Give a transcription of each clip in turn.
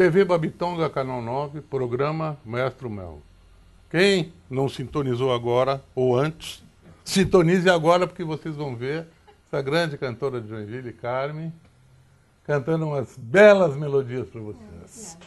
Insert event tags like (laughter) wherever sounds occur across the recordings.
TV Babitonga, Canal 9, programa Mestre Mel. Quem não sintonizou agora ou antes, sintonize agora porque vocês vão ver essa grande cantora de Joinville, Carmen, cantando umas belas melodias para vocês.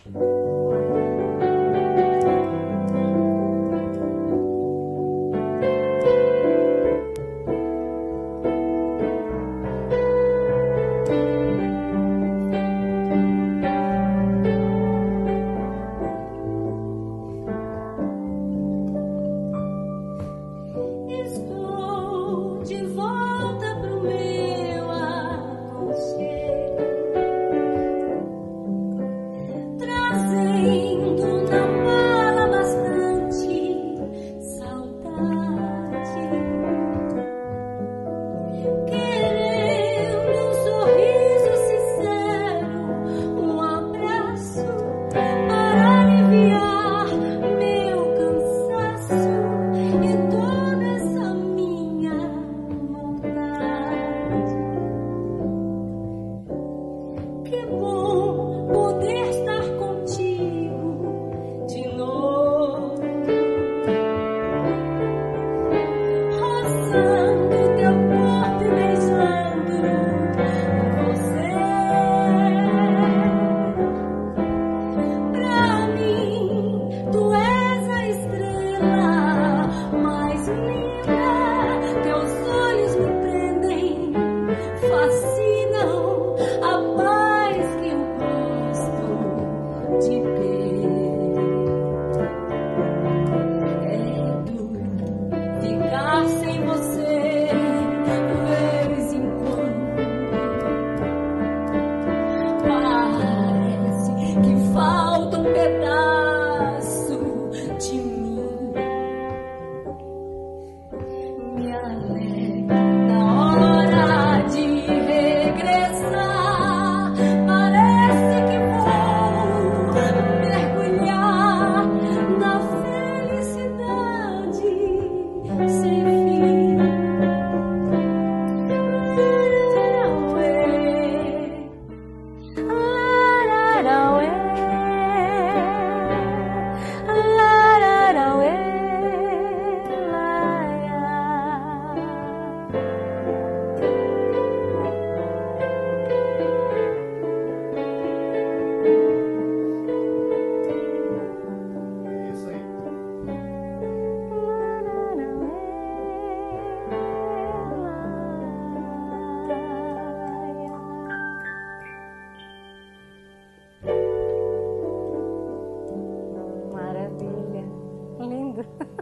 nada. (laughs)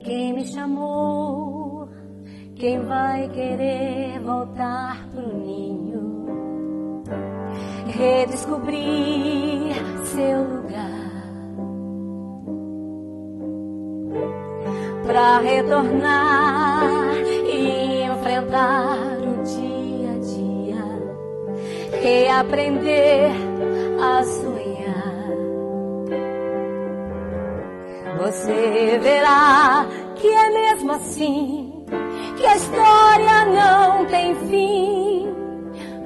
Quem me chamou? Quem vai querer voltar pro ninho? Redescobrir seu lugar. Pra retornar reaprender a sonhar. Você verá que é mesmo assim, que a história não tem fim.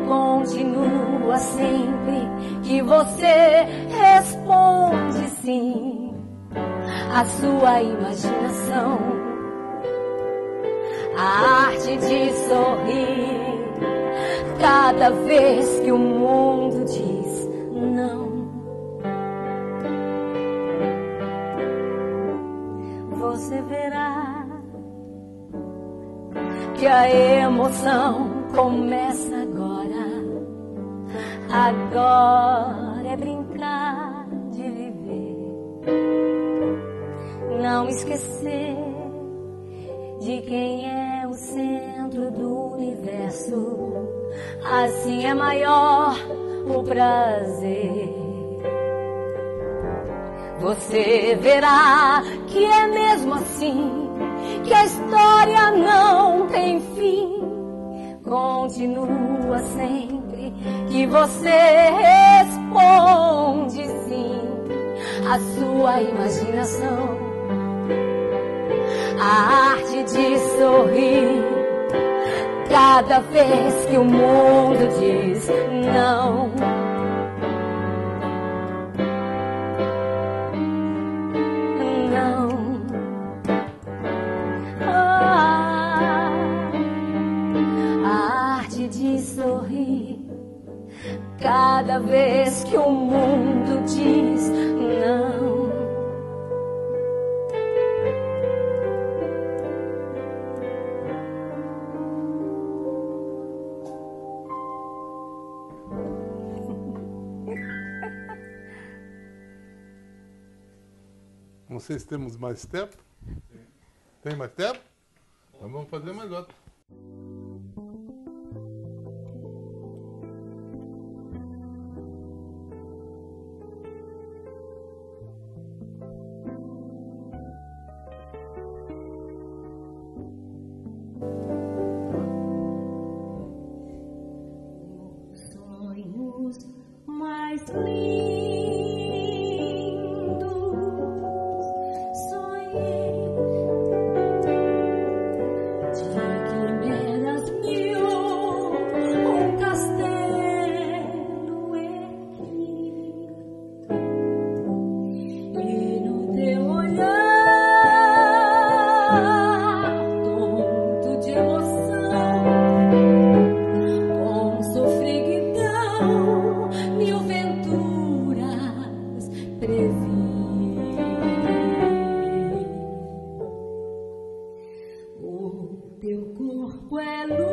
Continua sempre que você responde sim. A sua imaginação, a arte de sorrir cada vez que o mundo diz não. Você verá que a emoção começa agora. Agora é brincar de viver, não esquecer de quem é o centro do universo. Assim é maior o prazer. Você verá que é mesmo assim, que a história não tem fim. Continua sempre que você responde sim. A sua imaginação a arte de sorrir. Cada vez que o mundo diz não. Não. Ah. A arte de sorrir. Cada vez que o mundo diz não. Não sei se temos mais tempo. Tem mais tempo? Então vamos fazer mais outro. vuelo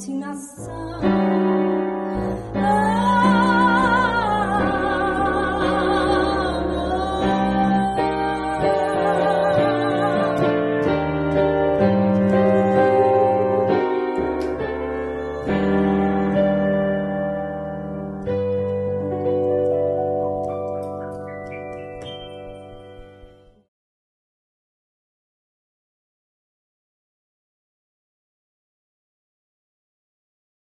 To my song.